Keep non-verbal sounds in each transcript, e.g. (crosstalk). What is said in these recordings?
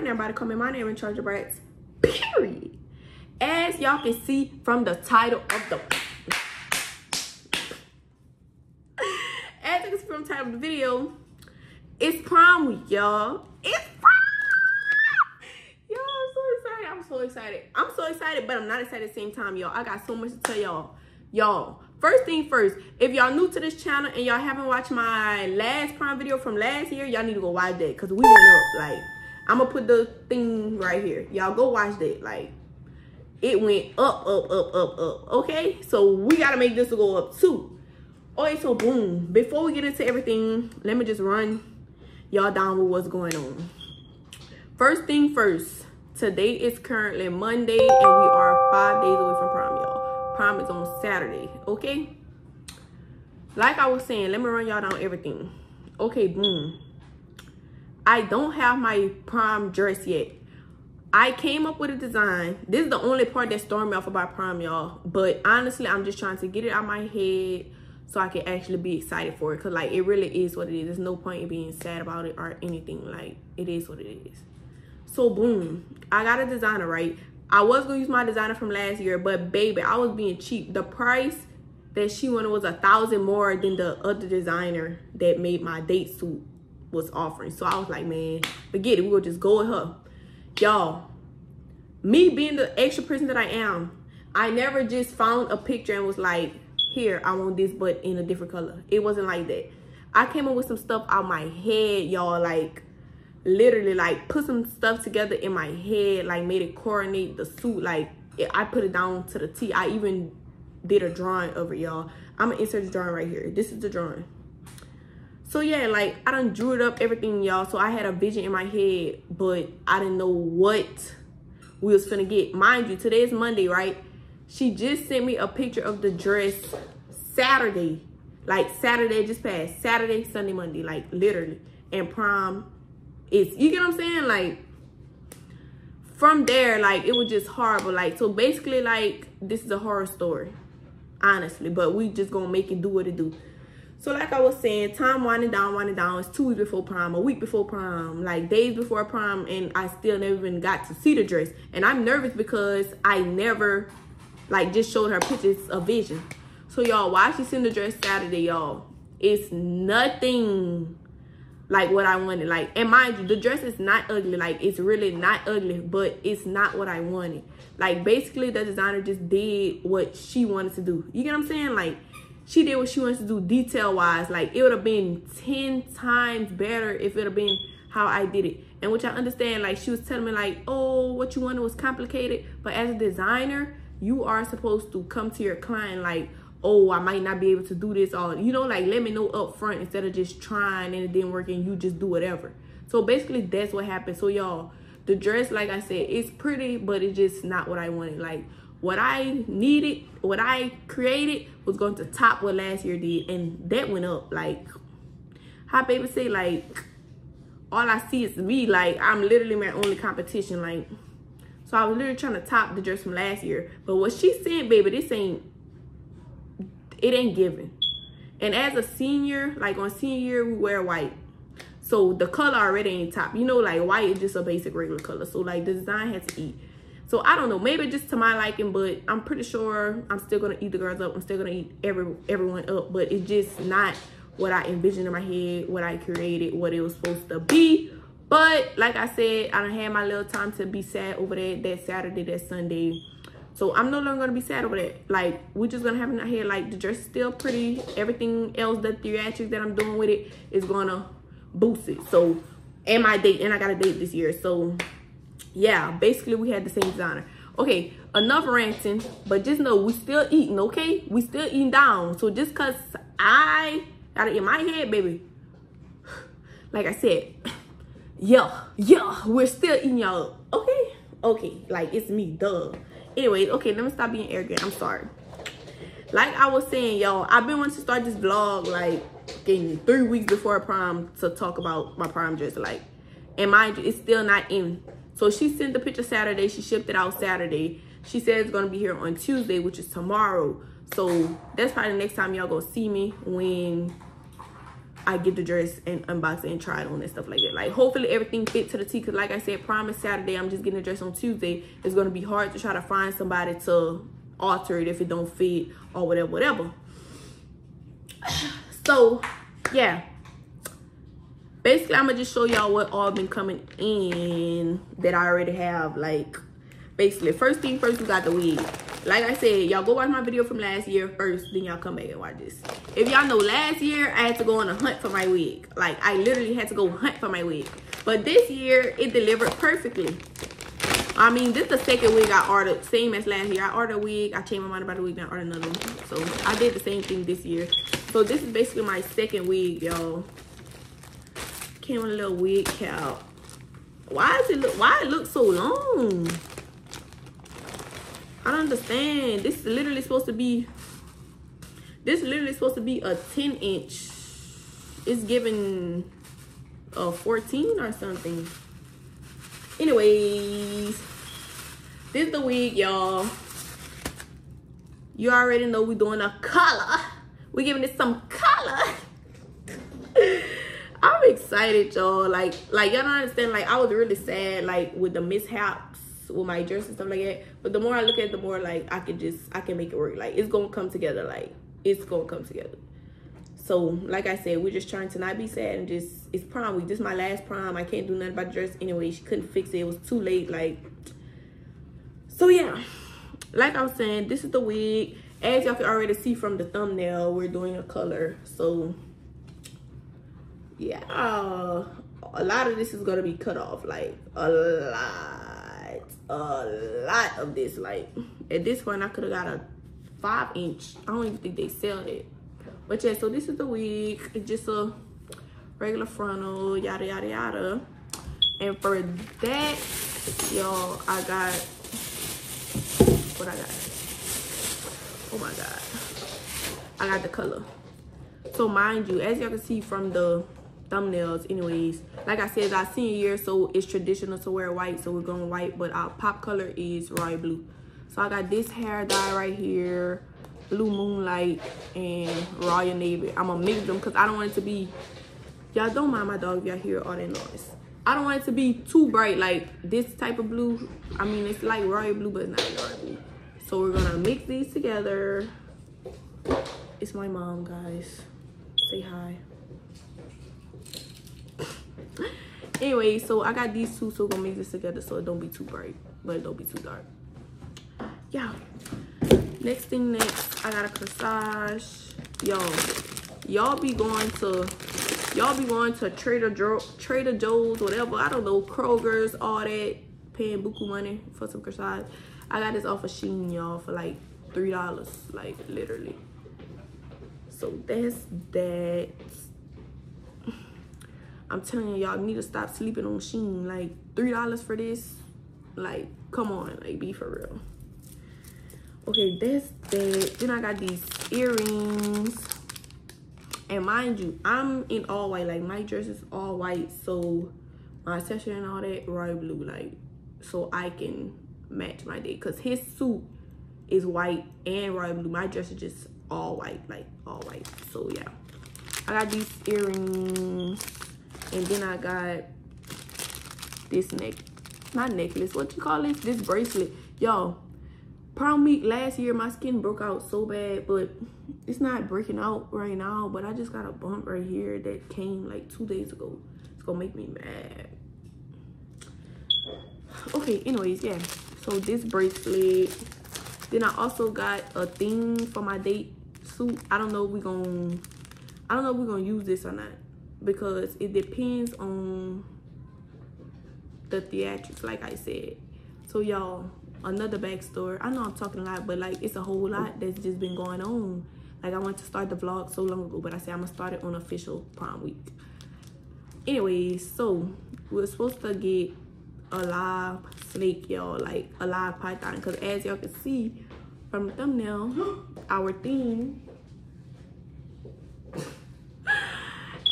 and everybody call me my name in charge of brats. Period. As y'all can see from the title of the as you can see from the title of the video, it's prom week, y'all. It's prom! Y'all, I'm so excited. I'm so excited. I'm so excited, but I'm not excited at the same time, y'all. I got so much to tell y'all. Y'all, first thing first, if y'all new to this channel and y'all haven't watched my last prom video from last year, y'all need to go watch that because we went up. Like, I'm to put the thing right here. Y'all go watch that. Like, it went up, up, up, up, up. Okay? So, we got to make this go up too. Okay, so boom. Before we get into everything, let me just run y'all down with what's going on. First thing first, today is currently Monday and we are five days away from prom, y'all. Prom is on Saturday, okay? Like I was saying, let me run y'all down everything. Okay, boom. I don't have my prom dress yet. I came up with a design. This is the only part that stormed me off about prom, y'all. But honestly, I'm just trying to get it out of my head so I can actually be excited for it. Because, like, it really is what it is. There's no point in being sad about it or anything. Like, it is what it is. So, boom. I got a designer, right? I was to use my designer from last year. But, baby, I was being cheap. The price that she wanted was a thousand more than the other designer that made my date suit was offering. So, I was like, man, forget it. We will just go with her. Y'all, me being the extra person that I am, I never just found a picture and was like, here, I want this, but in a different color. It wasn't like that. I came up with some stuff out my head, y'all, like, literally, like, put some stuff together in my head, like, made it coordinate the suit, like, I put it down to the T. I even did a drawing of it, y'all. I'm gonna insert the drawing right here. This is the drawing. So yeah, like I done drew it up everything, y'all. So I had a vision in my head, but I didn't know what we was gonna get. Mind you, today is Monday, right? She just sent me a picture of the dress Saturday. Like Saturday just passed. Saturday, Sunday, Monday, like literally. And prom is you get what I'm saying? Like from there, like it was just horrible. Like so basically like this is a horror story. Honestly. But we just gonna make it do what it do. So like I was saying, time winding down, winding down. It's two weeks before prom, a week before prom, like days before prom, and I still never even got to see the dress. And I'm nervous because I never like just showed her pictures of vision. So y'all, why she sent the dress Saturday, y'all? It's nothing like what I wanted. Like, and mind you, the dress is not ugly. Like, it's really not ugly, but it's not what I wanted. Like, basically, the designer just did what she wanted to do. You get what I'm saying? Like, she did what she wants to do detail wise. Like it would have been 10 times better if it have been how I did it. And which I understand, like she was telling me like, oh, what you wanted was complicated. But as a designer, you are supposed to come to your client like, oh, I might not be able to do this all, you know, like let me know up front instead of just trying and it didn't work and you just do whatever. So basically that's what happened. So y'all, the dress, like I said, it's pretty, but it's just not what I wanted. Like what I needed, what I created was going to top what last year did. And that went up. Like, how baby say, like, all I see is me. Like, I'm literally my only competition. Like, so I was literally trying to top the dress from last year. But what she said, baby, this ain't, it ain't given. And as a senior, like on senior year, we wear white. So the color already ain't top. You know, like white is just a basic regular color. So like the design had to eat. So I don't know, maybe just to my liking, but I'm pretty sure I'm still gonna eat the girls up. I'm still gonna eat every everyone up, but it's just not what I envisioned in my head, what I created, what it was supposed to be. But like I said, I don't have my little time to be sad over that that Saturday, that Sunday. So I'm no longer gonna be sad over that. Like we're just gonna have in our head like the dress is still pretty. Everything else, the theatrics that I'm doing with it is gonna boost it. So and my date, and I got a date this year. So yeah, basically we had the same designer. Okay, enough ranting, but just know we still eating, okay? We still eating down. So just cause I got it in my head, baby. (sighs) Like I said, (sighs) yeah, yeah, we're still eating y'all. Okay? Okay, like it's me, duh. Anyway, okay, let me stop being arrogant. I'm sorry. Like I was saying, y'all, I've been wanting to start this vlog like getting three weeks before prom to talk about my prom dress. Like, and mind you, it's still not in. So she sent the picture Saturday. She shipped it out Saturday. She said it's gonna be here on Tuesday, which is tomorrow. So that's probably the next time y'all gonna see me when I get the dress and unbox it and try it on and stuff like that. Like hopefully everything fit to the T. Cause like I said, promise Saturday, I'm just getting the dress on Tuesday. It's gonna be hard to try to find somebody to alter it if it don't fit or whatever, whatever. (sighs) So yeah. Basically, I'm gonna just show y'all what all been coming in that I already have. Like basically, first thing first, we got the wig like I said, y'all go watch my video from last year first, then y'all come back and watch this. If y'all know last year, I had to go on a hunt for my wig. Like, I literally had to go hunt for my wig. But this year, it delivered perfectly. I mean, this is the second wig I ordered, same as last year. I ordered a wig, I changed my mind about the wig, and I ordered another one. So, I did the same thing this year. So, this is basically my second wig, y'all. Came with a little wig cap. Why is it look, why it look so long? I don't understand. This is literally supposed to be, this is literally supposed to be a 10 inch. It's given a 14 or something. Anyways, this is the wig, y'all. You already know we doing a color. we giving it some color. (laughs) I'm excited, y'all. Like, like y'all don't understand. Like, I was really sad, like, with the mishaps with my dress and stuff like that. But the more I look at it, the more like I can just I can make it work. Like it's gonna come together. Like it's gonna come together. So like I said, we're just trying to not be sad and just it's prom week. This is my last prom. I can't do nothing about the dress anyway. She couldn't fix it. It was too late. Like so yeah. Like I was saying, this is the wig. As y'all can already see from the thumbnail, we're doing a color. So yeah, uh, a lot of this is gonna be cut off. Like a lot a lot of this. Like at this point, I could have got a five inch. I don't even think they sell it. But yeah, so this is the wig. It's just a regular frontal, yada yada yada. And for that, y'all, I got what I got. Oh my god. I got the color. So mind you, as y'all can see from the thumbnails anyways. Like i said our senior year so it's traditional to wear white so we're going white but our pop color is royal blue. So i got this hair dye right here blue moonlight and royal navy. I'm gonna mix them because i don't want it to be y'all don't mind my dog y'all hear all that noise. I don't want it to be too bright like this type of blue. I mean it's like royal blue but not royal blue. So we're gonna mix these together. It's my mom guys. Say hi anyway so i got these two so we're gonna mix this together so it don't be too bright but it don't be too dark. Yeah. Next thing next i got a corsage. Y'all y'all be going to y'all be going to trader joe trader joe's whatever. I don't know kroger's all that paying buku money for some corsage. I got this off of Shein y'all for like three dollars like literally. So that's that I'm telling you, y'all need to stop sleeping on Shein. Like, $3 for this? Like, come on. Like, be for real. Okay, that's that. Then I got these earrings. And mind you, I'm in all white. Like, my dress is all white. So, my accessory and all that, royal blue. Like, so I can match my day. Because his suit is white and royal blue. My dress is just all white. Like, all white. So, yeah. I got these earrings and then I got this neck, not necklace, what you call this? This bracelet. Y'all, prom week last year, my skin broke out so bad, but it's not breaking out right now. But I just got a bump right here that came like two days ago. It's gonna make me mad. Okay, anyways, yeah. So this bracelet. Then I also got a thing for my date suit. I don't know if we're gonna, I don't know if we're gonna use this or not because it depends on the theatrics like i said. So y'all another backstory. I know i'm talking a lot but like it's a whole lot that's just been going on. Like i want to start the vlog so long ago but i said i'm gonna start it on official prom week. Anyways so we're supposed to get a live snake y'all like a live python because as y'all can see from the thumbnail (gasps) our theme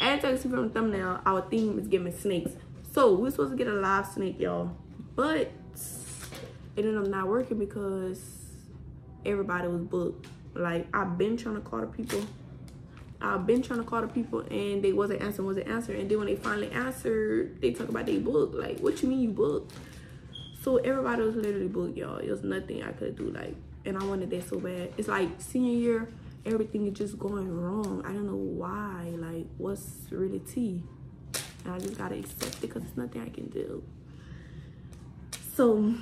as you can see from the thumbnail, our theme is giving snakes. So we're supposed to get a live snake, y'all. but it ended up not working because everybody was booked. Like I've been trying to call the people. I've been trying to call the people and they wasn't answering, wasn't answering. And then when they finally answered, they talk about they booked. Like, what you mean you booked? So everybody was literally booked, y'all. It was nothing I could do. Like, and I wanted that so bad. It's like senior year, everything is just going wrong. I don't know why. Like, what's really tea? And I just gotta accept it because it's nothing I can do. So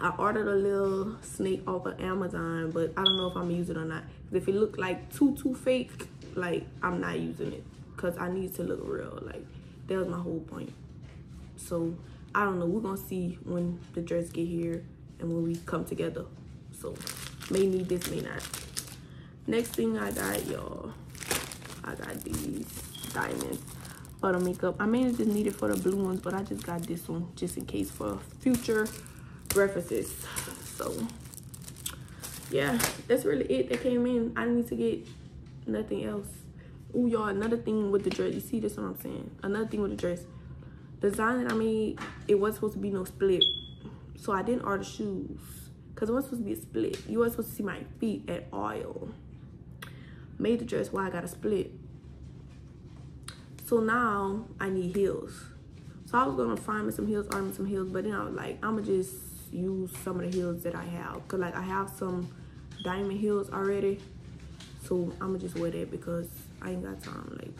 I ordered a little snake off of Amazon, but I don't know if I'm gonna use it or not. If it look like too too fake, like I'm not using it because I need to look real. Like that was my whole point. So I don't know. We're gonna see when the dress get here and when we come together. So may need this, may not. Next thing I got, y'all, I got these diamonds for the makeup. I mainly just need it for the blue ones, but I just got this one just in case for future references. So yeah, that's really it that came in. I need to get nothing else. Oh y'all, another thing with the dress. You see this what I'm saying? Another thing with the dress. Design that I made, it was supposed to be no split. So I didn't order shoes. Cause it was supposed to be a split. You weren't supposed to see my feet at oil. Made the dress why I got a split. So now I need heels. So I was gonna find me some heels, order me some heels, but then I was like, I'ma just use some of the heels that I have. Cause like I have some diamond heels already. So I'ma just wear that because I ain't got time. Like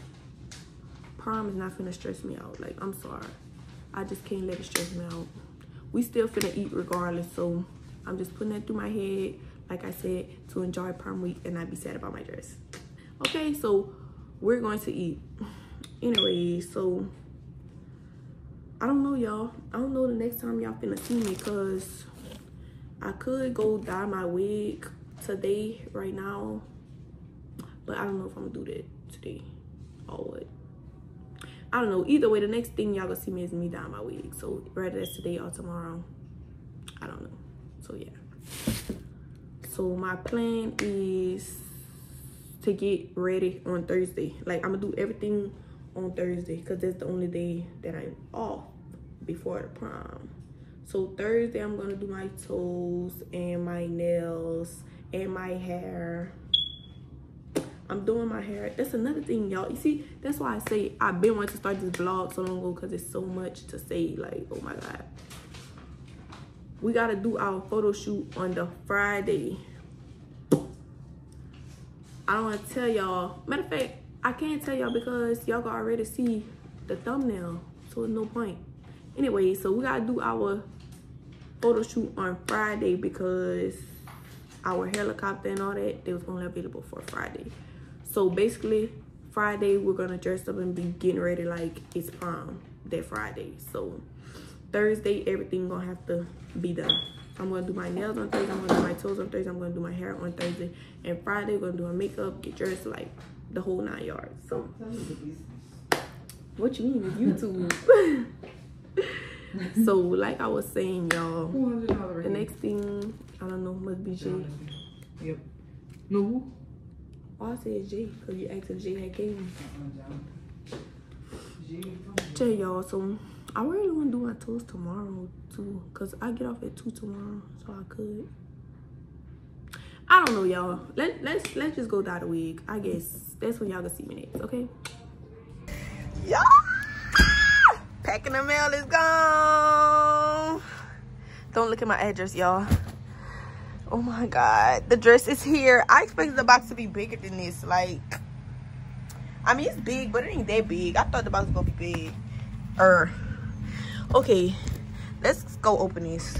prom is not finna stress me out. Like I'm sorry. I just can't let it stress me out. We still finna eat regardless. So I'm just putting that through my head, like I said, to enjoy prom week and not be sad about my dress. Okay, so we're going to eat. (sighs) Anyway so i don't know y'all. I don't know the next time y'all finna see me because i could go dye my wig today right now but i don't know if i'm gonna do that today or what. I don't know. Either way the next thing y'all gonna see me is me dye my wig. So whether that's today or tomorrow i don't know. So yeah so my plan is to get ready on thursday like i'm gonna do everything on Thursday because that's the only day that I'm off before the prom. So Thursday I'm gonna do my toes and my nails and my hair. I'm doing my hair. That's another thing, y'all. You see, that's why I say I've been wanting to start this vlog so long ago because it's so much to say. Like, oh my God. We gotta do our photo shoot on the Friday. I don't wanna tell y'all. Matter of fact, I can't tell y'all because y'all can already see the thumbnail. So no point. Anyway, so we gotta do our photo shoot on Friday because our helicopter and all that, they was only available for Friday. So basically, Friday, we're gonna dress up and be getting ready like it's prom that Friday. So Thursday, everything gonna have to be done. I'm gonna do my nails on Thursday, I'm gonna do my toes on Thursday, I'm gonna do my hair on Thursday. And Friday, we're gonna do my makeup, get dressed like the whole nine yards. So, what you mean? It's YouTube. (laughs) so, like I was saying, y'all, the next thing I don't know must be Jay. Yep. No. All oh, I said Jay because you asked if Jay had came. Jay, y'all. So I really want to do my toes tomorrow too, cause I get off at two tomorrow, so I could. I don't know, y'all. Let let's let's just go dye the wig. I guess that's when y'all gonna see me next, okay? Y'all, packing the mail is gone. Don't look at my address, y'all. Oh my god, the dress is here. I expected the box to be bigger than this. Like, I mean, it's big, but it ain't that big. I thought the box was gonna be big. Er, okay, let's go open this.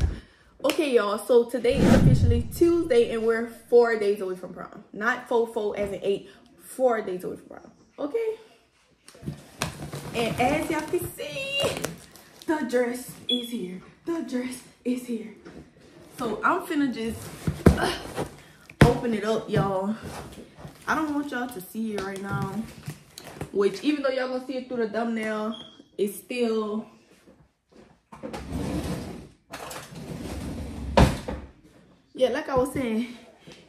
Okay, y'all, so today is officially Tuesday and we're four days away from prom. Not four, four as in eight, four days away from prom, okay? And as y'all can see, the dress is here. The dress is here. So I'm finna just uh, open it up, y'all. I don't want y'all to see it right now. Which, even though y'all gonna see it through the thumbnail, it's still yeah, like I was saying,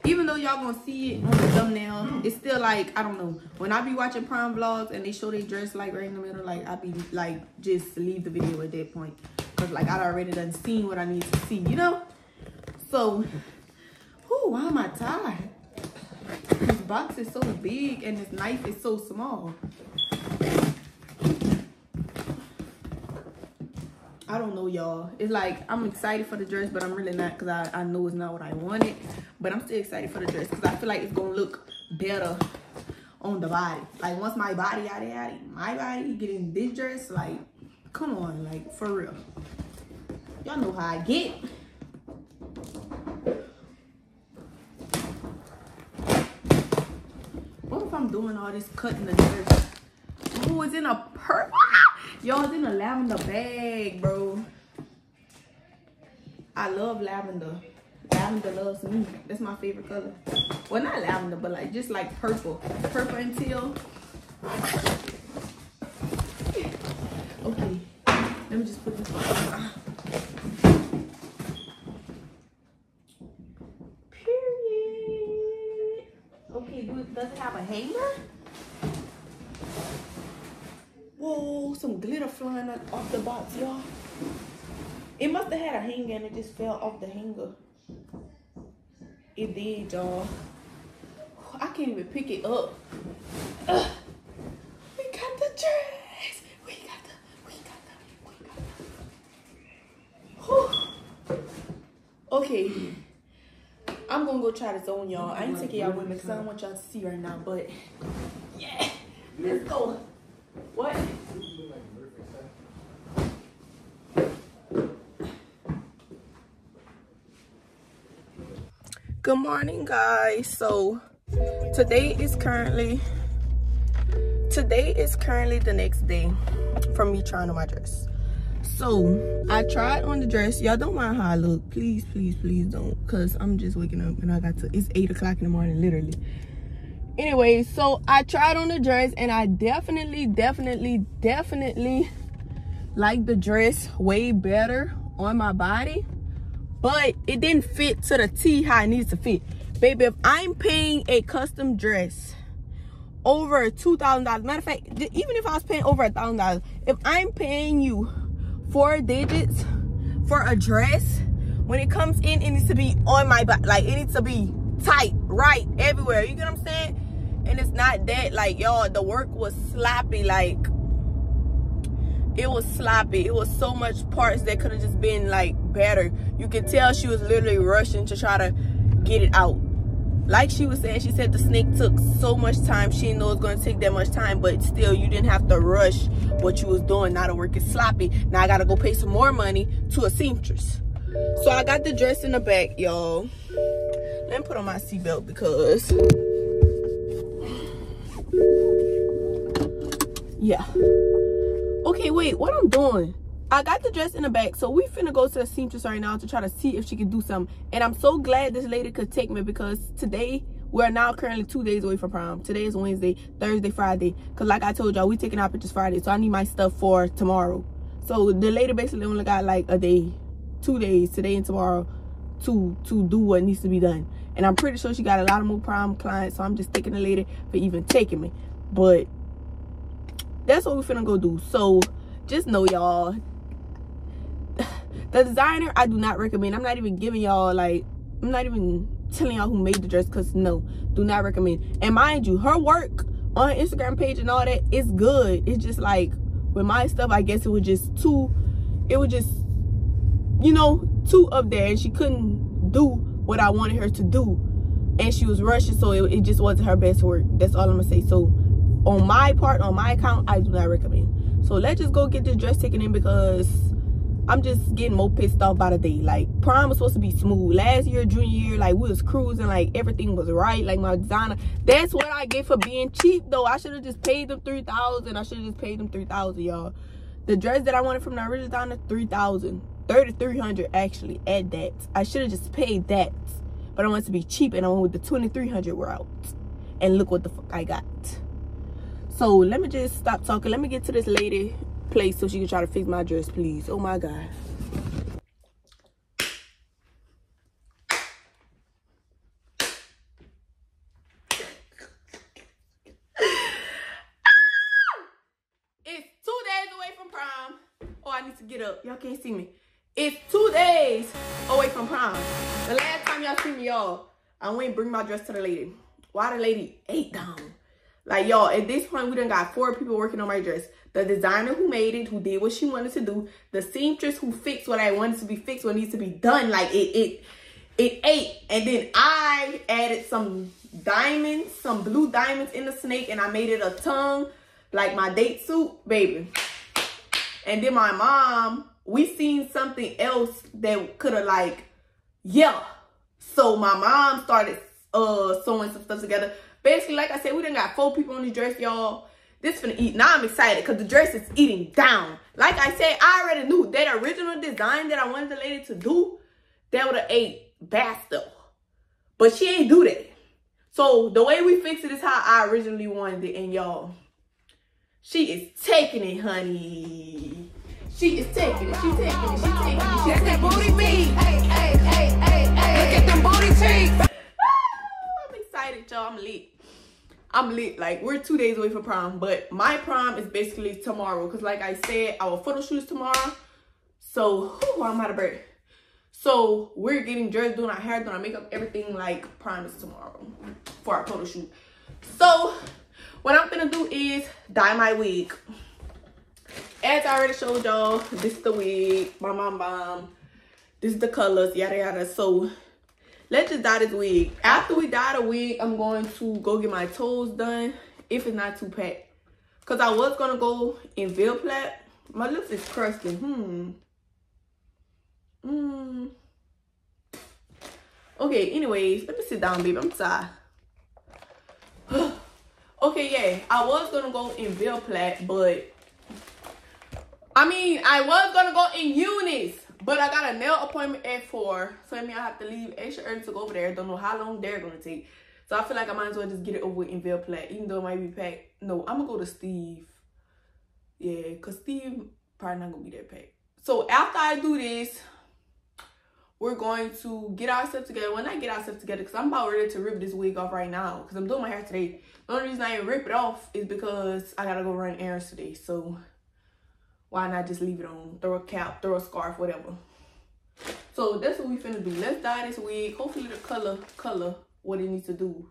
even though y'all gonna see it on the thumbnail, it's still like, I don't know. When I be watching prom vlogs and they show they dress like right in the middle, like I be like, just leave the video at that point. Cause like I'd already done seen what I need to see, you know? So, whew, why am I tired? This box is so big and this knife is so small. I don't know, y'all. It's like I'm excited for the dress, but I'm really not because I, I know it's not what I wanted. But I'm still excited for the dress because I feel like it's going to look better on the body. Like once my body out there, my body getting this dress, like, come on, like for real. Y'all know how I get. What if I'm doing all this cutting the dress? Oh, it's in a purple. Y'all, it's in a lavender bag, bro. I love lavender. Lavender loves me. That's my favorite color. Well, not lavender, but like just like purple. Purple and teal. Okay. Let me just put this. Period. Okay, does it have a hanger? Whoa, some glitter flying off the box, y'all. It must have had a hanger and it just fell off the hanger. It did, y'all. I can't even pick it up. Ugh. We got the dress. We got the, we got the, we got the. Whew. Okay. I'm gonna go try this on, y'all. I ain't taking y'all with me because I don't want y'all to see right now, but yeah. Let's go. What? Good morning, guys. So today is currently today is currently the next day from me trying on my dress. So I tried on the dress. Y'all don't mind how I look. Please, please, please don't. Cause I'm just waking up and I got to it's eight o'clock in the morning, literally anyway so i tried on the dress and i definitely definitely definitely (laughs) like the dress way better on my body but it didn't fit to the t how it needs to fit. Baby if i'm paying a custom dress over two thousand dollars matter of fact even if i was paying over a thousand dollars if i'm paying you four digits for a dress when it comes in it needs to be on my body like it needs to be tight right everywhere. You get what i'm saying and it's not that like y'all the work was sloppy like it was sloppy. It was so much parts that could have just been like better. You can tell she was literally rushing to try to get it out. Like she was saying she said the snake took so much time. She didn't know it was going to take that much time but still you didn't have to rush what you was doing. Now the work is sloppy. Now i gotta go pay some more money to a seamstress. So i got the dress in the back y'all. Let me put on my seatbelt because yeah. Okay wait what i'm doing? I got the dress in the back so we finna go to the seamstress right now to try to see if she can do something. And i'm so glad this lady could take me because today we're now currently two days away from prom. Today is wednesday thursday friday. Because like i told y'all we taking our pictures friday so i need my stuff for tomorrow. So the lady basically only got like a day two days today and tomorrow to to do what needs to be done. And i'm pretty sure she got a lot of more prom clients so i'm just thanking the lady for even taking me. But that's what we're finna go do. So just know y'all the designer i do not recommend. I'm not even giving y'all like i'm not even telling y'all who made the dress because no do not recommend. And mind you her work on her instagram page and all that is good. It's just like with my stuff i guess it was just too it was just you know too up there and she couldn't do what i wanted her to do. And she was rushing so it, it just wasn't her best work. That's all i'm gonna say. So on my part on my account i do not recommend. So let's just go get this dress taken in because i'm just getting more pissed off by the day. Like prom was supposed to be smooth. Last year junior year like we was cruising like everything was right like my designer. That's what i get for being cheap though. I should have just paid them 3000 i should have just paid them 3000 y'all. The dress that i wanted from the original designer 3000 3300 actually at that. I should have just paid that. But i wanted to be cheap and i went with the 2300 route. And look what the fuck i got so let me just stop talking. Let me get to this lady place so she can try to fix my dress, please. Oh my God. (laughs) it's two days away from prom. Oh, I need to get up. Y'all can't see me. It's two days away from prom. The last time y'all see me, y'all, I went bring my dress to the lady. Why the lady ate down? Like, y'all, at this point, we done got four people working on my dress. The designer who made it, who did what she wanted to do. The seamstress who fixed what I wanted to be fixed, what needs to be done. Like, it, it, it ate. And then I added some diamonds, some blue diamonds in the snake, and I made it a tongue, like my date suit, baby. And then my mom, we seen something else that could have like, yeah. So my mom started uh sewing some stuff together. Basically, like I said, we done got four people on the dress, y'all. This finna eat. Now I'm excited because the dress is eating down. Like I said, I already knew that original design that I wanted the lady to do, that would have ate faster. But she ain't do that. So the way we fix it is how I originally wanted it. And y'all, she is taking it, honey. She is taking it. She taking it. She taking it. She taking it. booty meat. Hey, hey, hey, hey, hey. Look at them booty cheeks. (laughs) I'm excited, y'all. I'm lit. I'm lit. Like, we're two days away from prom. But my prom is basically tomorrow. Because, like I said, our photo shoot is tomorrow. So, whew, I'm out of breath. So, we're getting dressed, doing our hair, doing our makeup, everything like prom is tomorrow for our photo shoot. So, what I'm gonna do is dye my wig. As I already showed y'all, this is the wig, my mom bomb. This is the colors, yada yada. So, let's just dye this wig. After we dye the wig, I'm going to go get my toes done if it's not too packed. Because I was going to go in Ville Platte. My lips is crusty. Hmm. Hmm. Okay, anyways, let me sit down, baby. I'm tired. (sighs) okay, yeah. I was going to go in Ville Platte, but... I mean, I was going to go in Eunice. But I got a nail appointment at 4. So that means I have to leave extra early to go over there. Don't know how long they're going to take. So I feel like I might as well just get it over with in Ville Platte. Even though it might be packed. No, I'm going to go to Steve. Yeah, because Steve probably not going to be that packed. So after I do this, we're going to get ourselves together. When I get ourselves together, because I'm about ready to rip this wig off right now. Because I'm doing my hair today. The only reason I didn't rip it off is because I got to go run errands today. So why not just leave it on? Throw a cap, throw a scarf, whatever. So that's what we finna do. Let's dye this wig. Hopefully the color, color what it needs to do.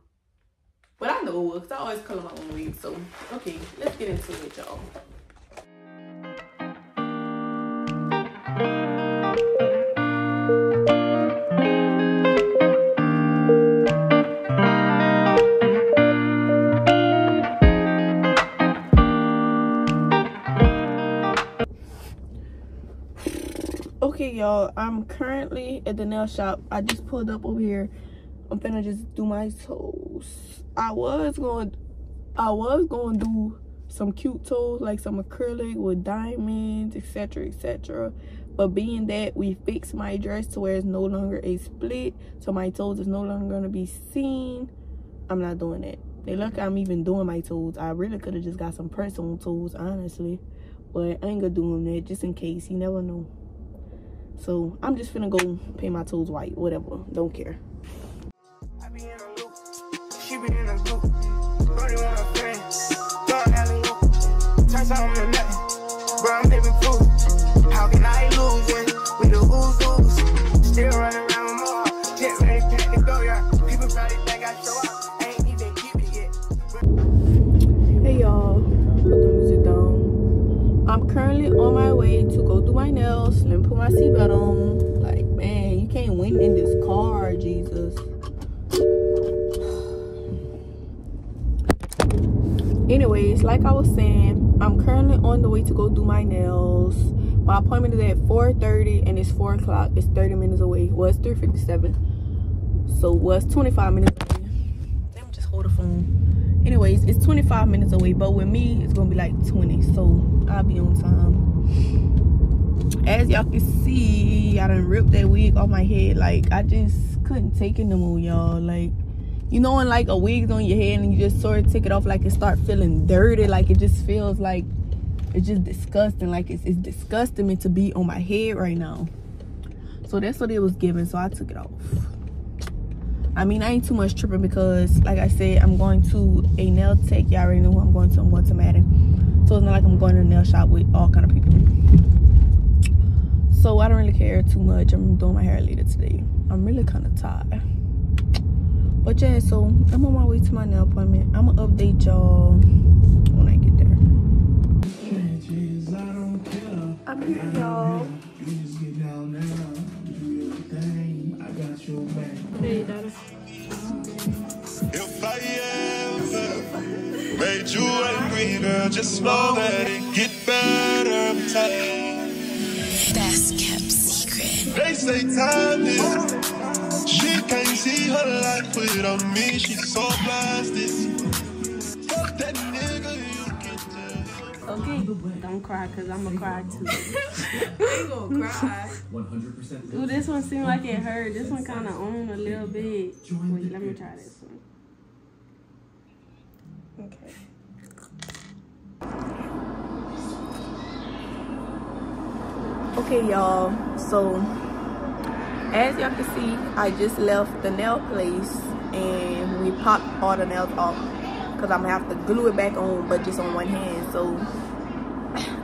But I know it because I always color my own wig. So, okay, let's get into it, y'all. Y'all. I'm currently at the nail shop. I just pulled up over here. I'm gonna just do my toes. I was going i was going to do some cute toes like some acrylic with diamonds etc etc but being that we fixed my dress to where it's no longer a split so my toes is no longer going to be seen i'm not doing that. They look i'm even doing my toes. I really could have just got some press on toes honestly. But i ain't gonna do them that just in case. You never know so I'm just gonna go paint my toes white, whatever. Don't care. In a like I was saying, I'm currently on the way to go do my nails. My appointment is at 4.30 and it's 4 o'clock. It's 30 minutes away. Well, it's 3.57. So, well, it's 25 minutes away. Let me just hold the phone. Anyways, it's 25 minutes away. But with me, it's going to be like 20. So, I'll be on time as y'all can see i done ripped that wig off my head like i just couldn't take it no more y'all like you know when like a wig's on your head and you just sort of take it off like it start feeling dirty like it just feels like it's just disgusting like it's, it's disgusting me to be on my head right now so that's what it was giving so i took it off i mean i ain't too much tripping because like i said i'm going to a nail tech y'all already know who i'm going to i'm going to madden so it's not like i'm going to a nail shop with all kind of people So I don't really care too much. I'm doing my hair later today. I'm really kind of tired. But yeah, so I'm on my way to my nail appointment. I'm gonna update y'all when I get there. I'm here, y'all. Hey, daughter. If I ever made you angry, girl, just know that it get better with time. Best kept secret. They say time is. She can't see her life without me. She's so blasted. Fuck that nigga, you can tell. Okay, don't cry, cause I'm (laughs) gonna cry too. I ain't gonna cry. 100% Ooh, this one seemed like it hurt. This one kind of owned a little bit. Wait, let me try this one. Okay. Okay, y'all. So, as y'all can see, I just left the nail place and we popped all the nails off because I'm gonna have to glue it back on, but just on one hand. So,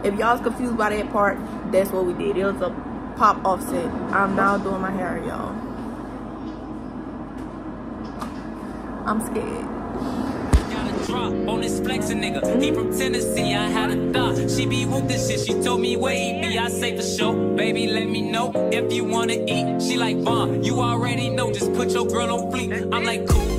if y'all's confused by that part, that's what we did. It was a pop offset. I'm now doing my hair, y'all. I'm scared. On this flexin' nigga. He from Tennessee, I had a thought. She be with this shit, she told me where he be. I say for sure, baby, let me know if you wanna eat. She like, Vaughn, you already know, just put your girl on fleek. I'm like, cool,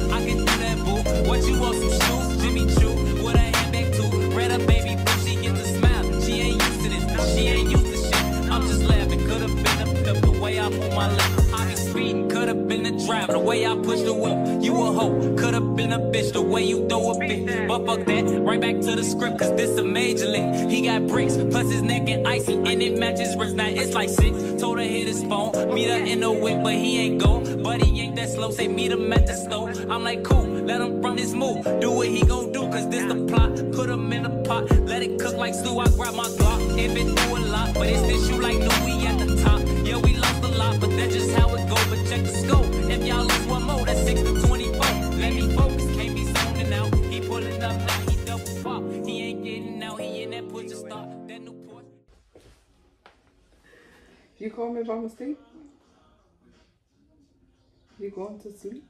a bitch, the way you throw a bitch. But fuck that, right back to the script, cause this a major league. He got bricks, plus his neck and icy, and it matches wrist. Now it's like six. Told her hit his phone, meet her in the whip, but he ain't go. But he ain't that slow, say meet him at the stove. I'm like, cool, let him run his move. Do what he gon' do, cause this the plot. Put him in a pot, let it cook like stew. I grab my Glock, if it do a lot, but it's this you like, no, You call me by mistake? You going to sleep?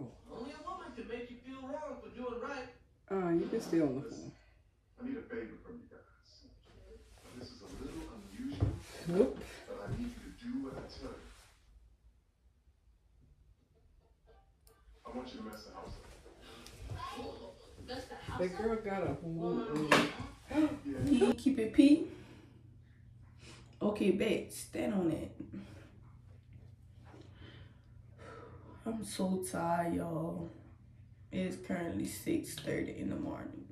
Only a woman can make you feel wrong for doing right. Uh, you can stay on the phone. I need a favor from you guys. This is a little unusual, Nope. but I need you to do what I tell you. I want you to mess the house up. That girl got a whole. P, (gasps) keep it P. Okay, bet. Stand on it. I'm so tired, y'all. It's currently 6.30 in the morning.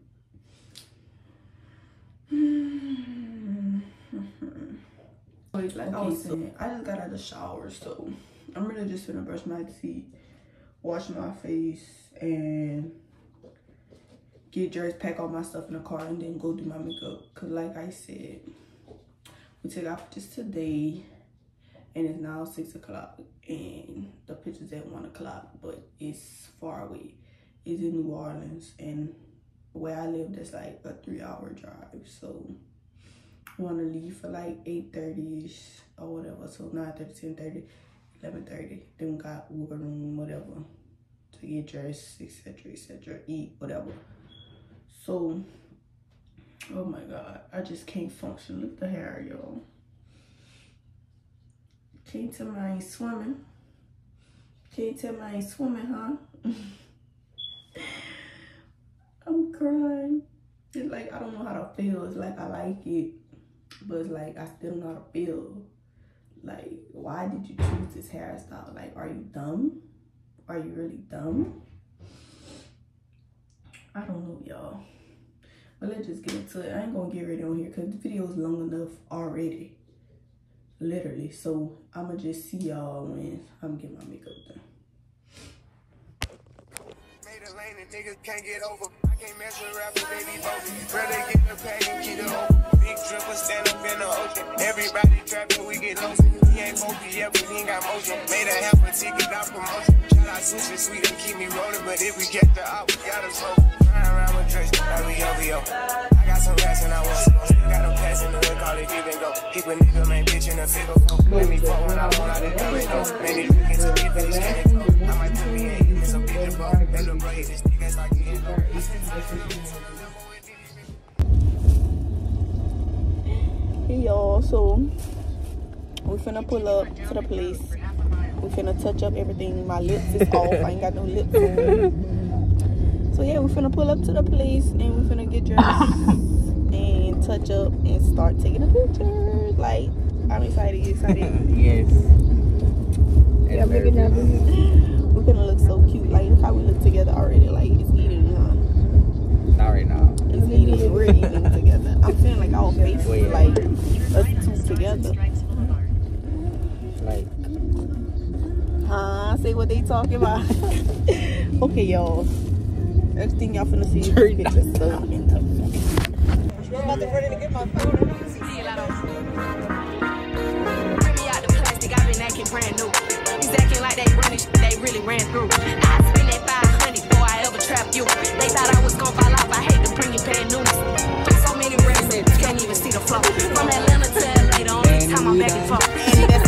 (sighs) Like I was saying, I just got out of the shower, so I'm really just gonna brush my teeth, wash my face, and get dressed, pack all my stuff in the car, and then go do my makeup. Cause like I said, took out pictures today, and it's now six o'clock, and the picture's at one o'clock, but it's far away. It's in New Orleans, and where I live, that's like a three-hour drive. So we want to leave for like 8.30ish or whatever. So 9.30, 10.30, 11.30. Then we got Uber room, whatever, to get dressed, etc., etc., eat, whatever. So, oh my God, I just can't function. Look at the hair, y'all. Can't tell me I ain't swimming. Can't tell me I ain't swimming, huh? (laughs) I'm crying. It's like I don't know how to feel. It's like I like it, but it's like I still know how to feel. Like, why did you choose this hairstyle? Like, are you dumb? Are you really dumb? I don't know, y'all. But let's just get into it. I ain't gonna get ready on here because the video is long enough already. Literally. So I'ma just see y'all when I'm getting my makeup done. Everybody trapping, we get lost. He ain't but he ain't got motion. Out keep me rolling. But if we get the out, we gotta smoke. Ride around with Drake, like we OVO. I got some rats and I want some. Got them pass in the hood, call it and go. Keep a nigga, man, bitch, in a figure. Let me fuck when I want, I didn't do it, though. Man, it to me, go. I might me me some bitch, bro. Little bro this it's like you. Hey y'all, so we finna pull up to the place. We finna touch up everything. My lips is off. I ain't got no lips on. So yeah, we finna pull up to the place and we finna get dressed (laughs) and touch up and start taking a picture. Like, I'm excited, you excited? (laughs) Yes. Yeah, maybe never. We're gonna look so cute. Like, look how we look together already. Like, it's eating, huh? Not right now. It's eating. We're eating together. I'm saying like our (laughs) faces, like us two together. Like, Huh? Say what they talking about. (laughs) okay, y'all. Everything y'all finna see is this picture. So into Bring me out the plastic, i been acting brand new. He's acting like they running they really ran through. I spend that 500 before I ever trap you. They thought I was gon' fall off, I hate to bring you bad news. So many rats, can't even see the flow. From Atlanta to LA, the only time I'm back and forth.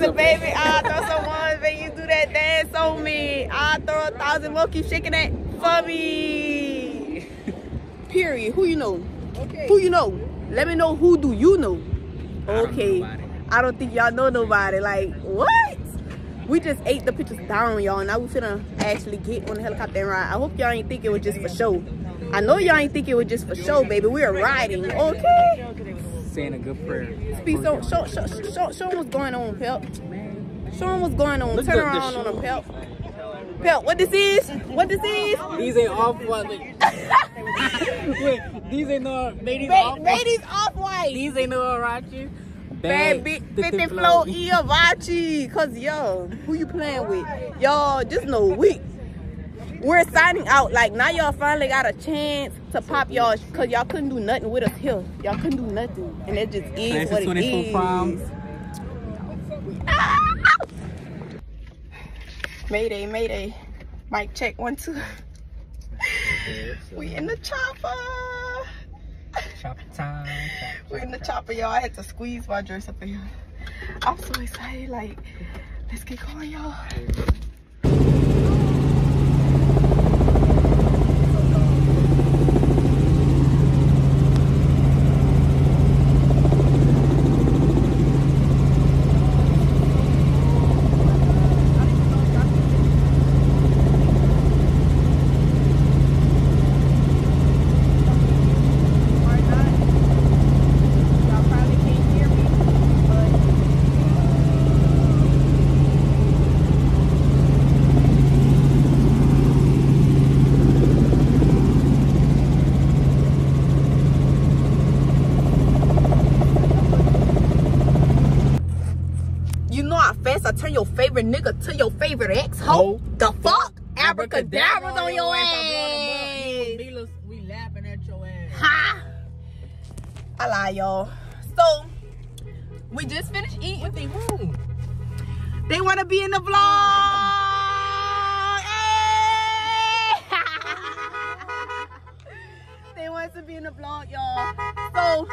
Baby. I'll throw some ones, baby. You do that dance on me. I'll throw a thousand more. Keep shaking that for me. (laughs) Period. Who you know? Okay. Who you know? Let me know who do you know. don't know Okay. I don't think y'all know nobody. Like what? We just ate the pictures down, y'all. Now we finna actually get on the helicopter and ride. I hope y'all ain't think it was just for show. I know y'all ain't think it was just for show, baby. We are riding, okay? Saying a good prayer. Speak so show show show show what's going on, Pep. Show 'em what's going on. Look Turn around the on shoe. Pep. Pep, what this is? What this is? These ain't off white. (laughs) Wait, these ain't no ladies Ba- off ladies off white. These ain't no Arachi. Bad big 50 flow Iavachi. Cause yo, who you playing with? Y'all just know we we're signing out. Like now y'all finally got a chance to pop y'all cause y'all couldn't do nothing with us here. Y'all couldn't do nothing. And it just is Class what it 24 is. (laughs) Mayday, mayday. Mic check one, two. we in the chopper. Chop time. We're in the chopper, y'all. I had to squeeze my dress up in here. I'm so excited. Like, let's get going. Y'all probably can't hear me, but You know how fast I turn your favorite nigga to your Hoe. The fuck? Abracadabras on your ass. We laughing at your ass. Ha! I lie, y'all. So, we just finished eating. What they want? They want to be in the vlog. Hey! (laughs) they want to be in the vlog, y'all. So,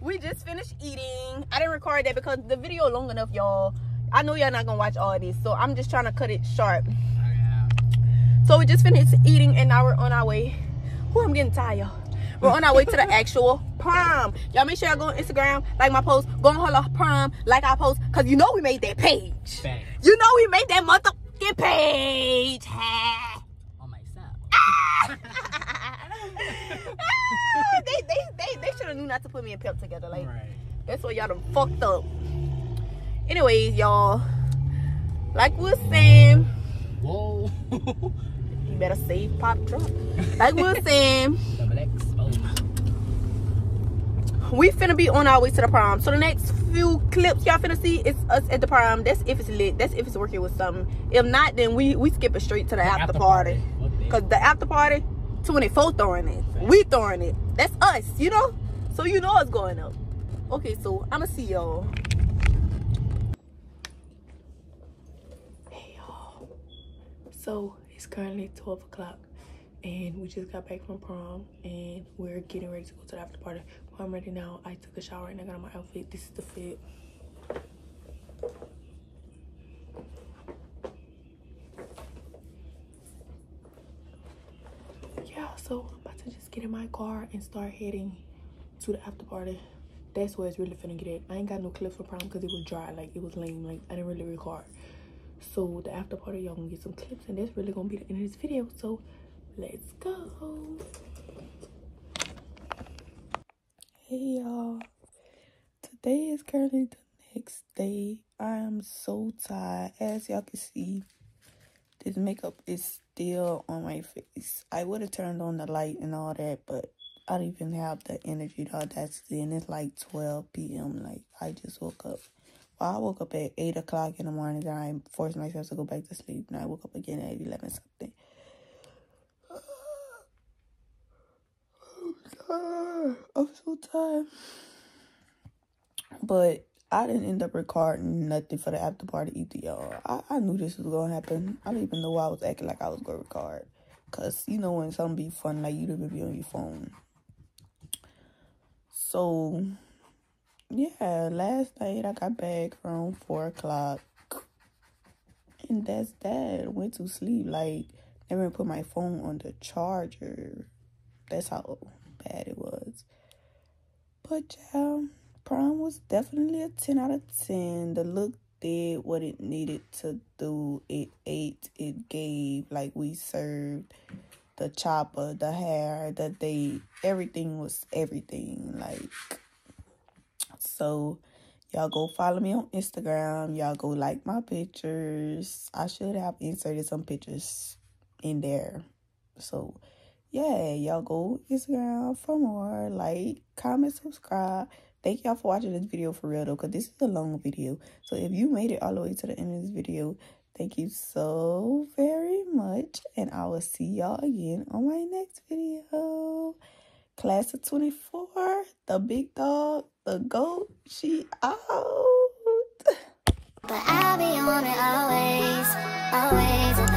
we just finished eating. I didn't record that because the video long enough, y'all. I know y'all not gonna watch all this, so I'm just trying to cut it short. So we just finished eating and now we're on our way. Who I'm getting tired. We're on our way to the (laughs) actual prom. Y'all make sure y'all go on Instagram, like my post, go on Holla Prom, like our post, cause you know we made that page. Bang. You know we made that motherfucking page. On myself. Ah! (laughs) Ah! not to put me and Pep together. Like Right. that's why y'all done fucked up. Anyways, y'all, like we are saying, Whoa. (laughs) you better save pop drop. Like we are saying. Oh. we finna be on our way to the prom. So the next few clips y'all finna see is us at the prom. That's if it's lit. That's if it's working with something. If not, then we we skip it straight to the, after, after party. party. Cause the after party, 24 throwing it. We throwing it. That's us, you know? So you know what's going up. Okay, so I'ma see y'all. Hey y'all. So it's currently 12 o'clock and we just got back from prom and we're getting ready to go to the after party. I'm ready now. I took a shower and I got on my outfit. This is the fit. yeah, so I'm about to just get in my car and start heading to the after party. That's where it's really finna get at. I ain't got no clips for prom because it was dry, like it was lame, like I didn't really record. So the after party, y'all gonna get some clips, and that's really gonna be the end of this video. So let's go. Hey y'all, today is currently the next day. I am so tired, as y'all can see this makeup is still on my face. I would have turned on the light and all that, but I don't even have the energy, the audacity, and it's like 12 p.m. Like, I just woke up. I woke up at 8 o'clock in the morning, then I forced myself to go back to sleep, and I woke up again at 11 something. (sighs) I'm so tired. But I didn't end up recording nothing for the after party either. I, I knew this was gonna happen. I didn't even know why I was acting like I was gonna record. Cause you know when something be fun, like you don't even be on your phone. So yeah, last night I got back from four o'clock. And that's that. Went to sleep. Like never put my phone on the charger. That's how bad it was. But yeah, prom was definitely a 10 out of 10. The look did what it needed to do. It ate, it gave, like we served the chopper, the hair, the date. Everything was everything. Like, so y'all go follow me on Instagram. Y'all go like my pictures. I should have inserted some pictures in there. So, yeah, y'all go Instagram for more. Like, comment, subscribe. Thank y'all for watching this video for real though, because this is a long video. So if you made it all the way to the end of this video, thank you so very much. And I will see y'all again on my next video. Class of 24, the big dog, the goat, she out. But I'll be on it always, always.